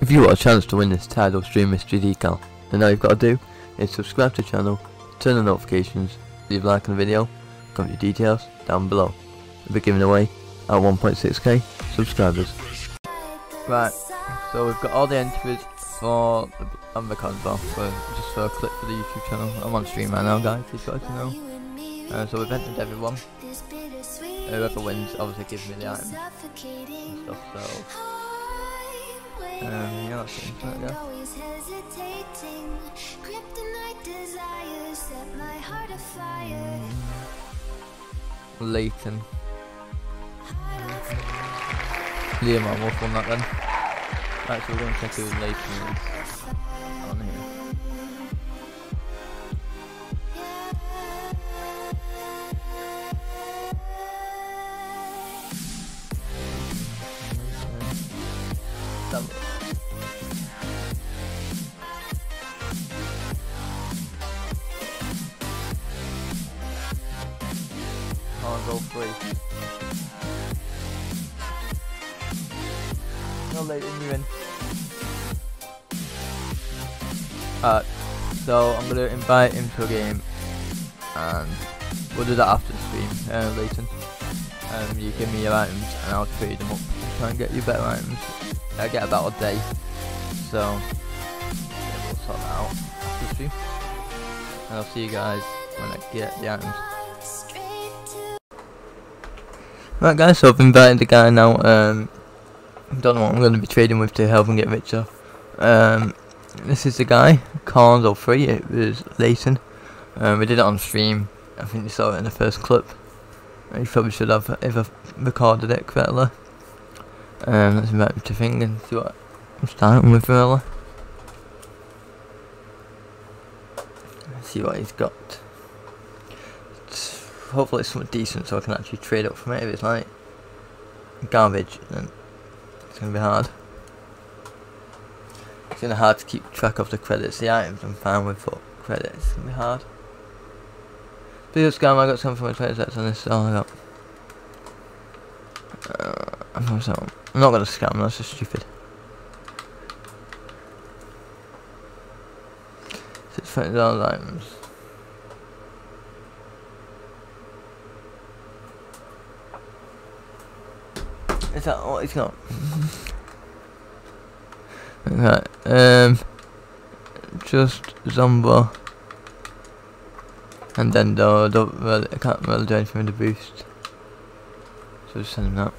If you want a chance to win this title Stream Mystery decal, then all you've got to do is subscribe to the channel, turn on notifications, leave a like on the video, comment your details down below. We'll be giving away at 1.6k subscribers. Right, so we've got all the entries for the recording well, for just for a clip for the YouTube channel. I'm on stream right now guys, if you guys to know. Uh, so we've entered everyone. Whoever wins obviously gives me the item stuff, so um, yeah, that's it. There we go. Leighton. Liam Armour won that then. So we're going to check who Leighton is Double. I'll go free. No Leighton, you in. Uh, so I'm gonna invite him to a game, and we'll do that after the stream, uh, Leighton. Um, you give me your items, and I'll trade them up and try and get you better items. I get about a day, so yeah, we'll sort that out after stream. And I'll see you guys when I get the items. Right guys, so I've invited the guy now, um, don't know what I'm going to be trading with to help him get richer. Um, this is the guy, Corns 03, it was Layton. Um, we did it on stream, I think you saw it in the first clip. You probably should have if I recorded it correctly. Um, let's invite him to thing and see what I'm starting with really. Let's see what he's got hopefully it's something decent so I can actually trade up from it. If it's like garbage, then it's going to be hard. It's going to be hard to keep track of the credits. The items I'm fine with, but credits it's going to be hard. Video scam, I got some from my credits that's on this, so I got. I'm not going to scam, that's just stupid. Six $20 items. Is that what it's got? okay, um, just Zomba. And then though, don't really, I can't really do anything with the boost. So just send him that.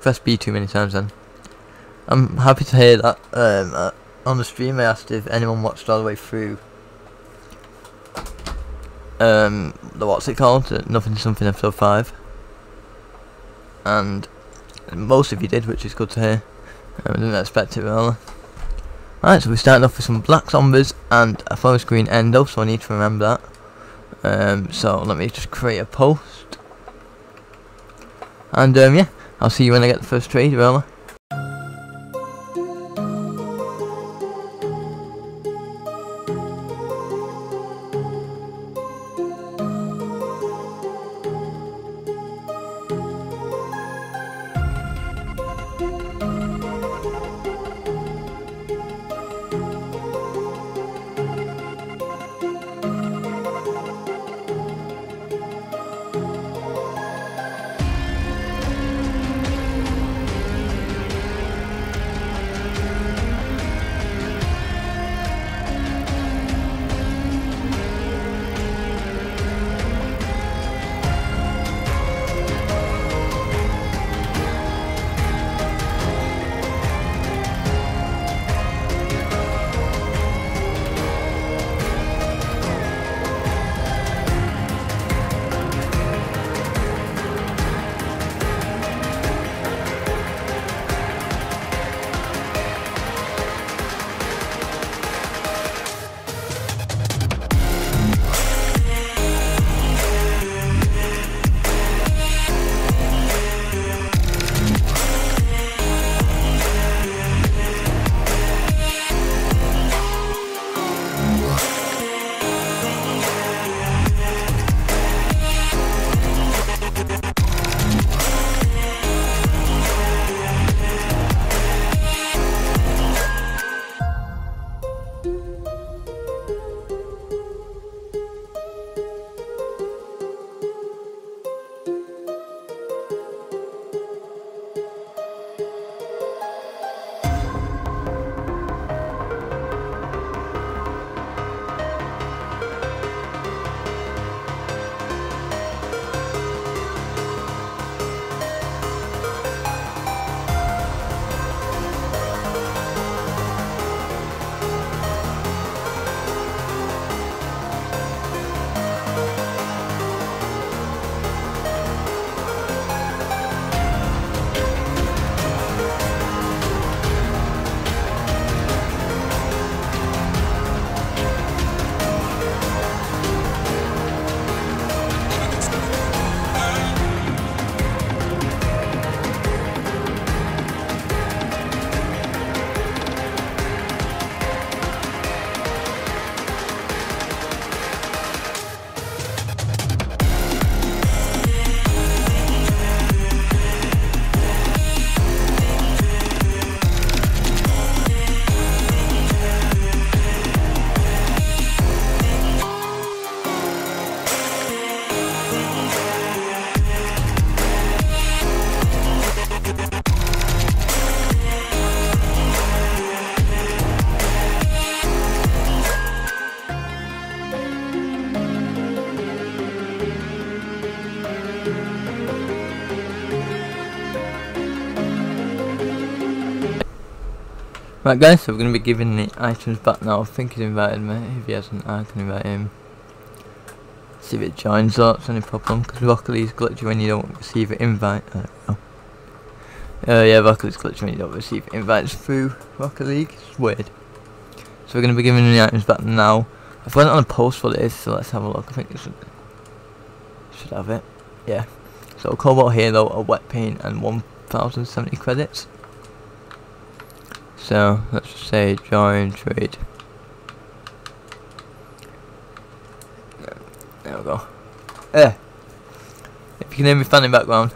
Press B too many times then. I'm happy to hear that um, uh, on the stream I asked if anyone watched all the way through um, the what's it called? Uh, Nothing Something episode 5. And most of you did, which is good to hear. I didn't expect it really. Alright, so we started off with some black Zombas and a forest green endo, so I need to remember that. Um, so let me just create a post. And um, yeah, I'll see you when I get the first trade, really. Right guys, so we're going to be giving the items back now. I think he's invited me. If he hasn't, I can invite him. See if it joins or it's any problem. Because Rocket League's glitchy when you don't receive an invite. Oh. uh, yeah, Rocket League's glitchy when you don't receive invites through Rocket League. It's weird. So we're going to be giving the items back now. I've went on a post for this, so let's have a look. I think it should, have it. Yeah. So Cobalt Halo, a wet paint, and 1070 credits. So let's just say join trade. There we go. Eh. If you can hear me the background,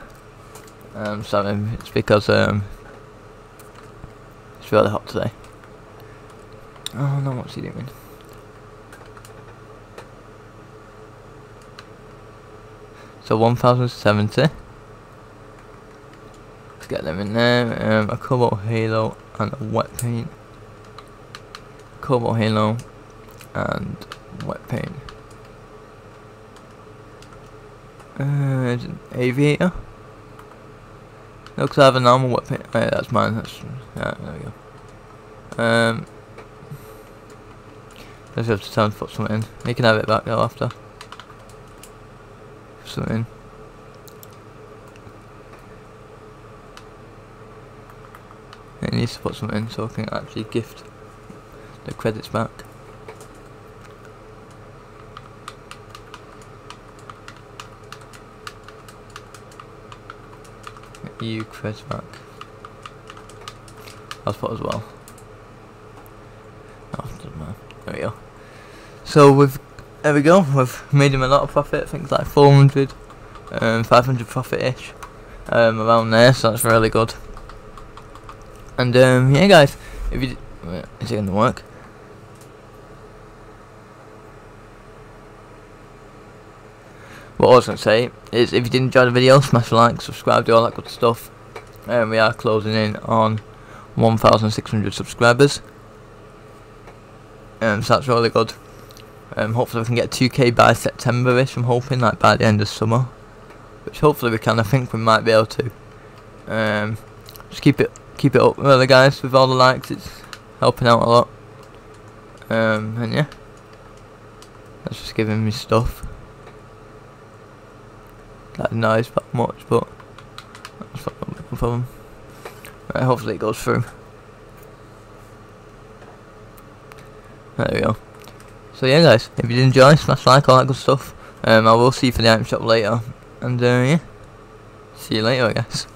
um, sorry, it's because um, it's really hot today. Oh no, what's he doing? So 1070. Get them in there. Um, a Cobalt Halo and a wet paint. Cobalt Halo and wet paint. Uh, aviator. No, because I have a normal wet paint. Oh, yeah, that's mine. That's yeah. There we go. Um, let's have to him to put something in. You can have it back though after. Something. It needs to put something in so I can actually gift the credits back. You credits back. I'll put as well. Oh, doesn't matter. There we go. So we've there we go. We've made him a lot of profit. I think it's like 400, um, 500 profit-ish, um, around there. So that's really good. And um, yeah, guys, if you wait, is it gonna work? What I was gonna say is, if you did enjoy the video, smash like, subscribe, do all that good stuff. And we are closing in on 1,600 subscribers. Um, so that's really good. Um, hopefully we can get 2k by September-ish, I'm hoping, like by the end of summer. Which hopefully we can, I think we might be able to. Um, just keep it keep it up really guys with all the likes it's helping out a lot. Um and yeah. That's just giving me stuff. That nice but much but that's I'm looking for. Right, hopefully it goes through. There we go. So yeah guys if you did enjoy smash like all that good stuff. Um I will see you for the item shop later. And uh, yeah. See you later I guess